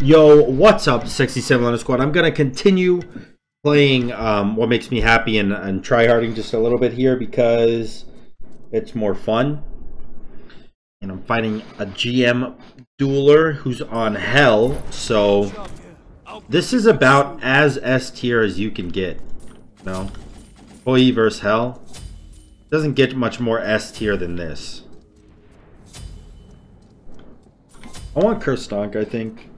Yo, what's up, Sexy Seven Letter Squad? I'm gonna continue playing um, what makes me happy and, and tryharding just a little bit here because it's more fun. And I'm fighting a GM dueler who's on Hel, so this is about as S tier as you can get. No, Hou Yi versus Hel doesn't get much more S tier than this. I want Cursed Ankh, I think.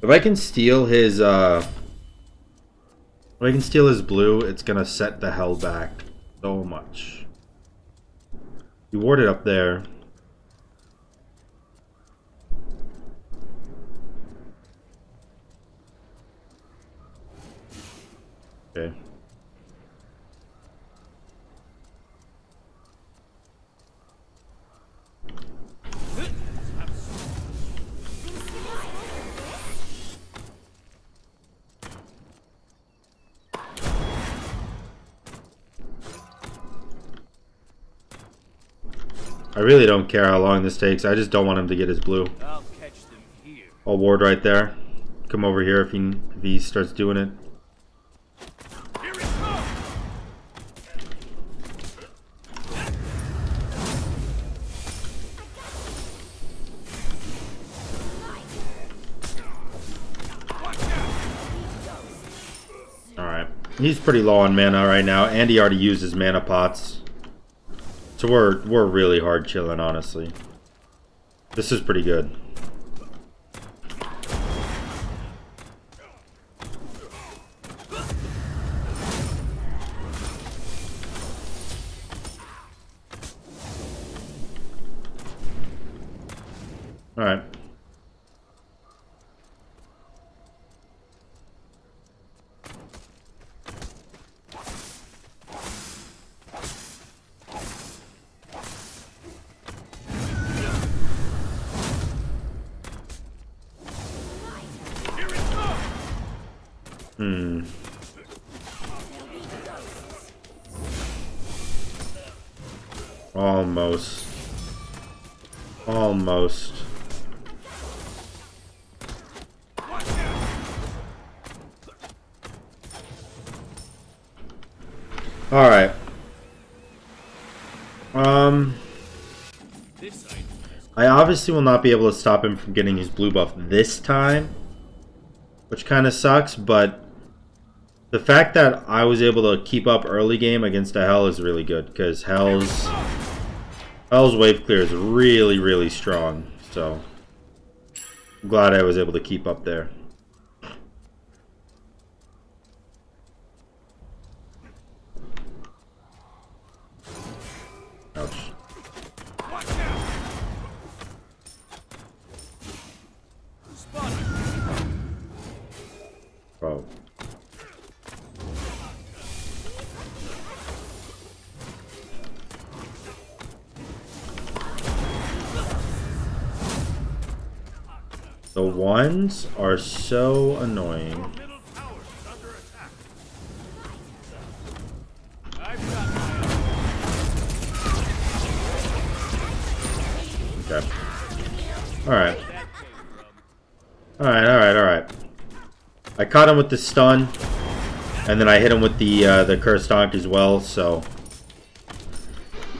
If I can steal his, uh... If I can steal his blue, it's gonna set the hell back so much. You warded up there. Okay. I really don't care how long this takes. I just don't want him to get his blue. I'll catch them here. I'll ward right there. Come over here if he, if he starts doing it. Alright. He's pretty low on mana right now, and he already used his mana pots. So we're we're really hard chilling, honestly. This is pretty good. All right. Almost. Almost. Alright. Um... I obviously will not be able to stop him from getting his blue buff this time. Which kind of sucks, but the fact that I was able to keep up early game against a Hel is really good, because Hel's Hel's wave clear is really, really strong. So I'm glad I was able to keep up there. Ones are so annoying. Okay. Alright. Alright, alright, alright. I caught him with the stun, and then I hit him with the uh, the Cursed Ankh as well, so...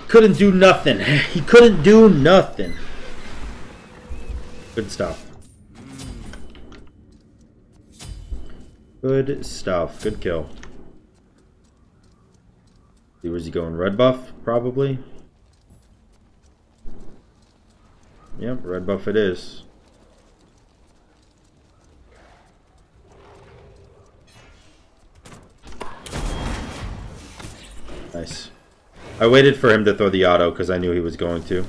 Couldn't do nothing. He couldn't do nothing. Good stuff. Good stuff. Good kill. Where's he going? Red buff, probably? Yep, red buff it is. Nice. I waited for him to throw the auto because I knew he was going to.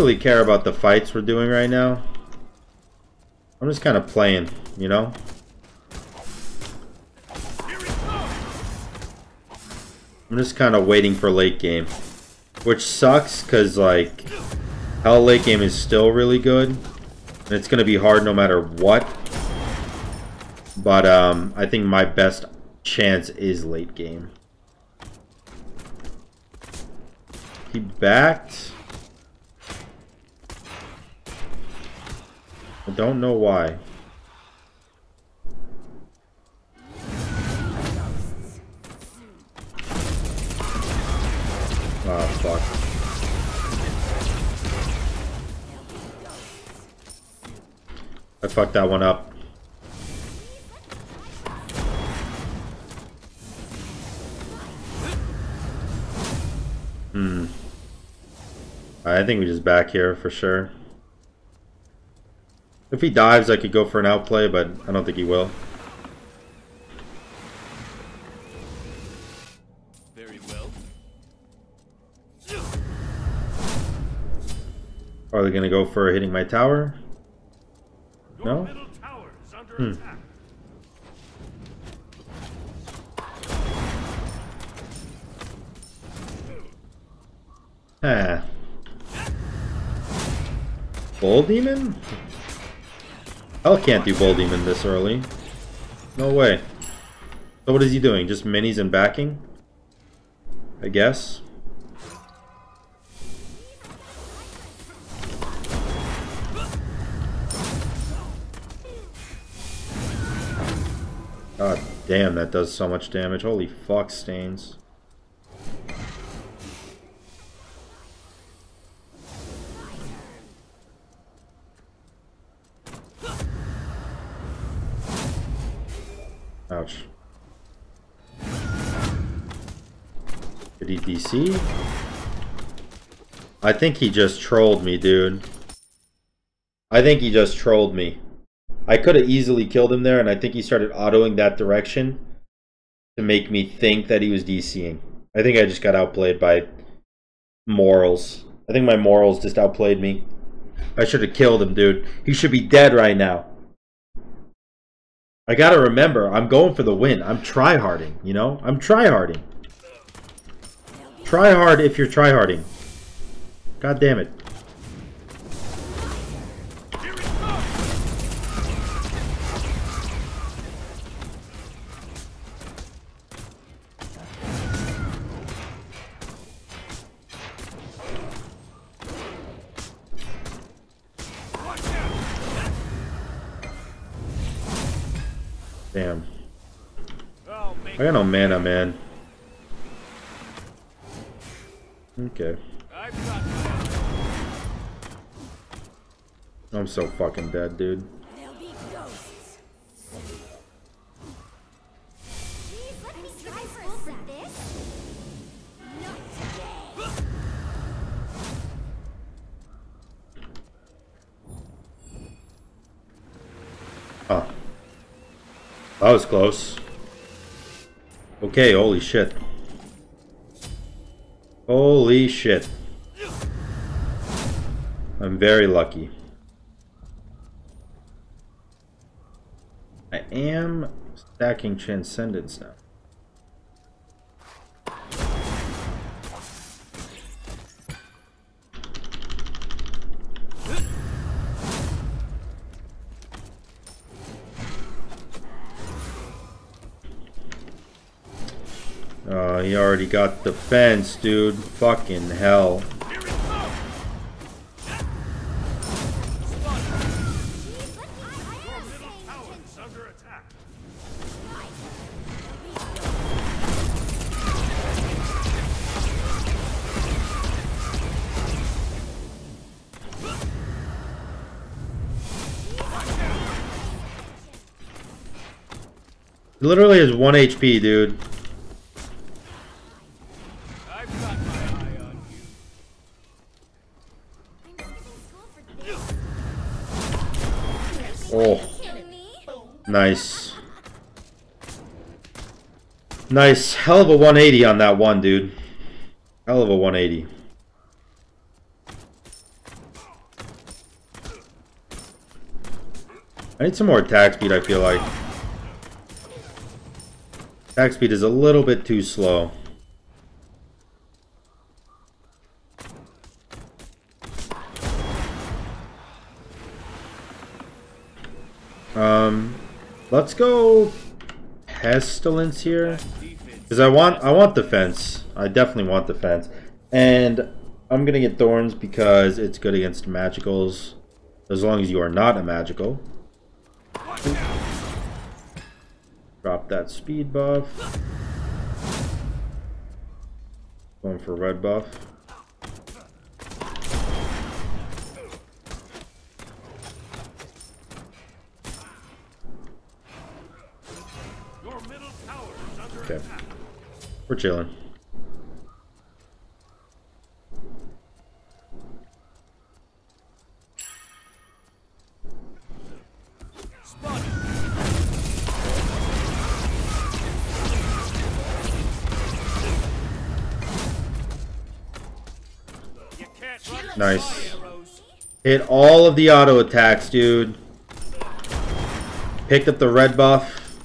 Really care about the fights we're doing right now. I'm just kind of playing, you know? I'm just kind of waiting for late game. Which sucks, because, like, Hel late game is still really good. And it's going to be hard no matter what. But um, I think my best chance is late game. He backed. I don't know why. Oh, fuck. I fucked that one up. Hmm. I think we just back here for sure. If he dives, I could go for an outplay, but I don't think he will. Very well. Are they gonna go for hitting my tower? No? tower is under Hmm. attack. Ah. Bull Demon? Hel can't do Bull Demon this early. No way. So what is he doing? Just minis and backing? I guess. God damn, that does so much damage. Holy fuck, Stains. Ouch. Did he DC? I think he just trolled me, dude. I think he just trolled me. I could have easily killed him there, and I think he started autoing that direction to make me think that he was DCing. I think I just got outplayed by morals. I think my morals just outplayed me. I should have killed him, dude. He should be dead right now. I gotta remember, I'm going for the win. I'm tryharding, you know? I'm tryharding. Try hard if you're tryharding. God damn it. Make I got no mana, oh, man. Okay. I've got my I'm so fucking dead, dude. There'll be ghosts. Please let me try for a for this. Not today. Oh. That was close. Okay, holy shit. Holy shit. I'm very lucky. I am stacking Transcendence now. Already got the fence, dude. Fucking hell. He literally has 1 HP, dude. Nice. Nice. Hell of a 180 on that one, dude. Hell of a 180. I need some more attack speed, I feel like. Attack speed is a little bit too slow. Um, Let's go pestilence here. Because I want I want defense. I definitely want defense. And I'm gonna get thorns because it's good against magicals. As long as you are not a magical. Drop that speed buff. Going for red buff. Chilling. Nice. Hit all of the auto attacks, dude. Picked up the red buff.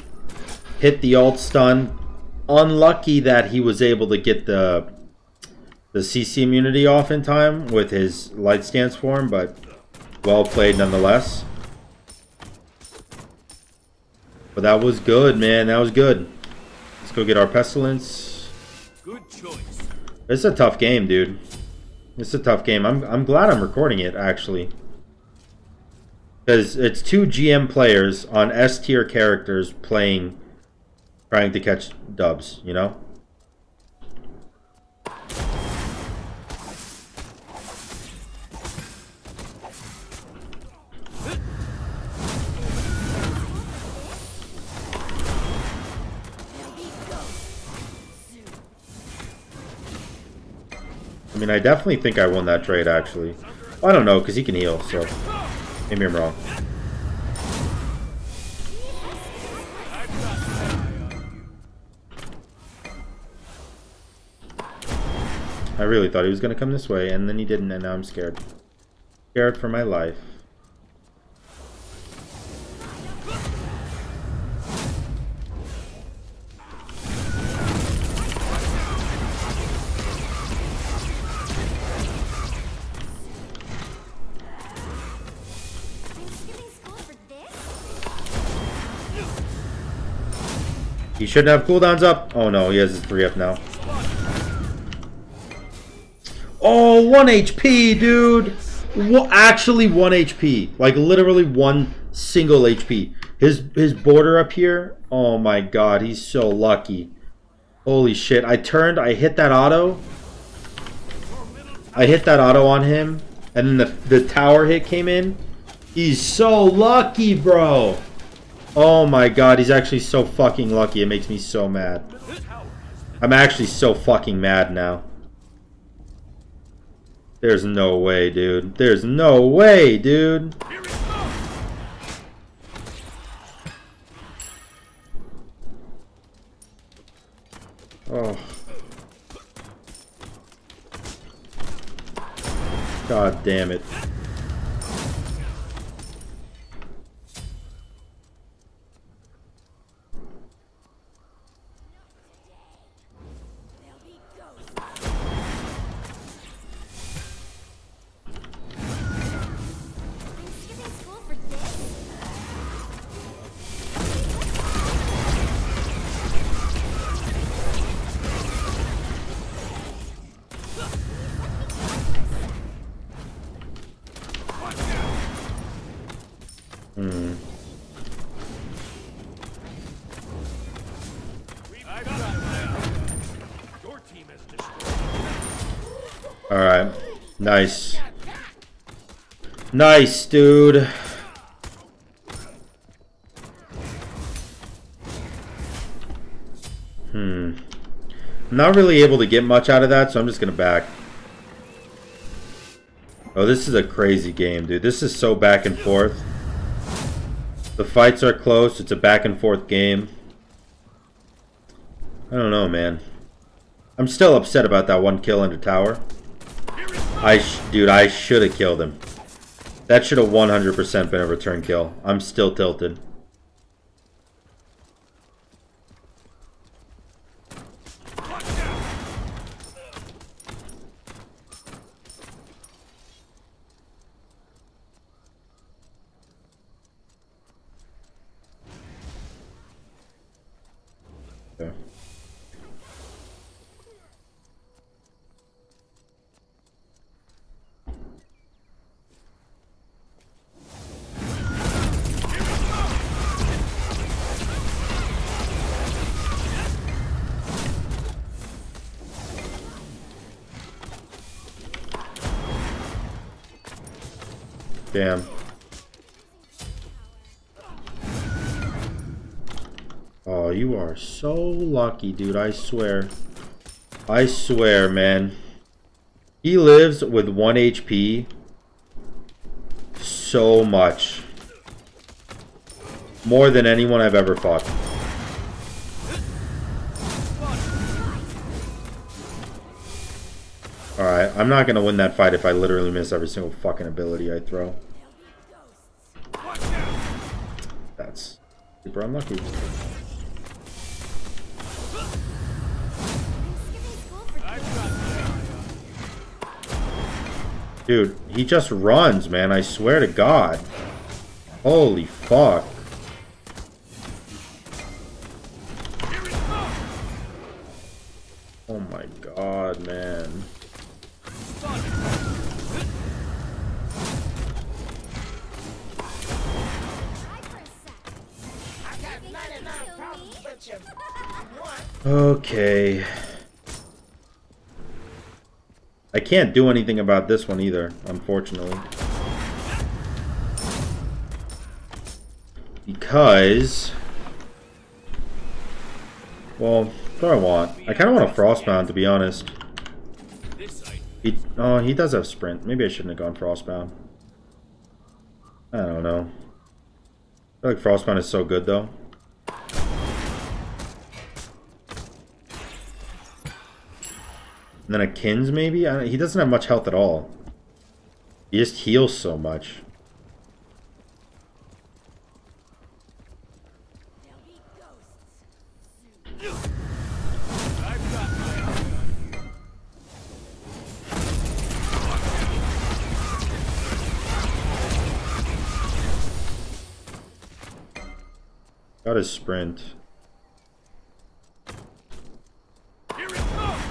Hit the alt stun. Unlucky that he was able to get the the CC immunity off in time with his light stance form, but well played nonetheless. But that was good, man. That was good. Let's go get our pestilence. Good choice. It's a tough game, dude. It's a tough game. I'm I'm glad I'm recording it actually. Because it's two GM players on S tier characters playing trying to catch dubs, you know? I mean, I definitely think I won that trade, actually. I don't know, because he can heal, so maybe I'm wrong. Really thought he was going to come this way, and then he didn't, and now I'm scared. Scared for my life. He shouldn't have cooldowns up. Oh no, he has his 3 up now. Oh, 1 HP, dude! Well, actually 1 HP. Like, literally one single HP. His, his border up here, oh my god, he's so lucky. Holy shit, I turned, I hit that auto. I hit that auto on him, and then the, the tower hit came in. He's so lucky, bro! Oh my god, he's actually so fucking lucky. It makes me so mad. I'm actually so fucking mad now. There's no way, dude. There's no way, dude. Oh. God damn it. Alright. Nice. Nice, dude. Hmm. I'm not really able to get much out of that, so I'm just gonna back. Oh, this is a crazy game, dude. This is so back and forth. The fights are close. It's a back and forth game. I don't know, man. I'm still upset about that one kill under tower. I, dude, I should have killed him. That should have 100% been a return kill. I'm still tilted. Damn. Oh, you are so lucky, dude. I swear. I swear, man. He lives with 1 HP so much. More than anyone I've ever fought. Alright, I'm not gonna win that fight if I literally miss every single fucking ability I throw. That's super unlucky. Dude, he just runs, man. I swear to God. Holy fuck. Okay. I can't do anything about this one either, unfortunately. Because... Well, what do I want? I kind of want a Frostbound, to be honest. He, oh, he does have Sprint. Maybe I shouldn't have gone Frostbound. I don't know. I feel like Frostbound is so good, though. And then a Qin's, maybe? He doesn't have much health at all. He just heals so much. Got his Sprint. Here it comes.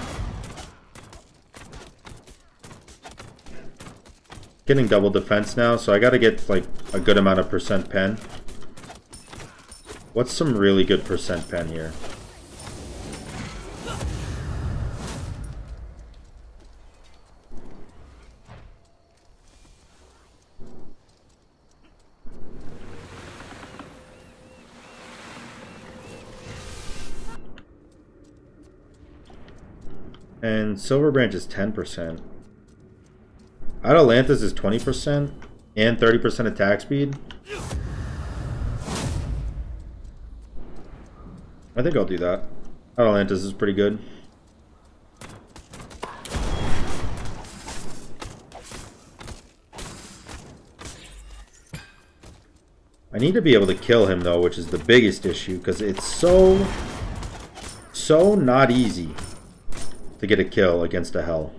Getting double defense now, so I gotta get, like, a good amount of percent pen. What's some really good percent pen here? And Silver Branch is 10%. Atalanta's is 20% and 30% attack speed. I think I'll do that. Atalanta's is pretty good. I need to be able to kill him though, which is the biggest issue because it's so so not easy to get a kill against a Hel.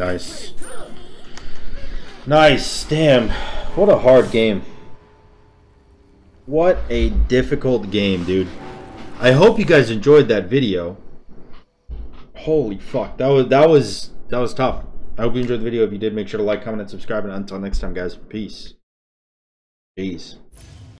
Nice. Nice. Damn. What a hard game. What a difficult game, dude. I hope you guys enjoyed that video. Holy fuck. That was that was that was tough. I hope you enjoyed the video. If you did, make sure to like, comment, and subscribe. And until next time, guys, peace. Peace.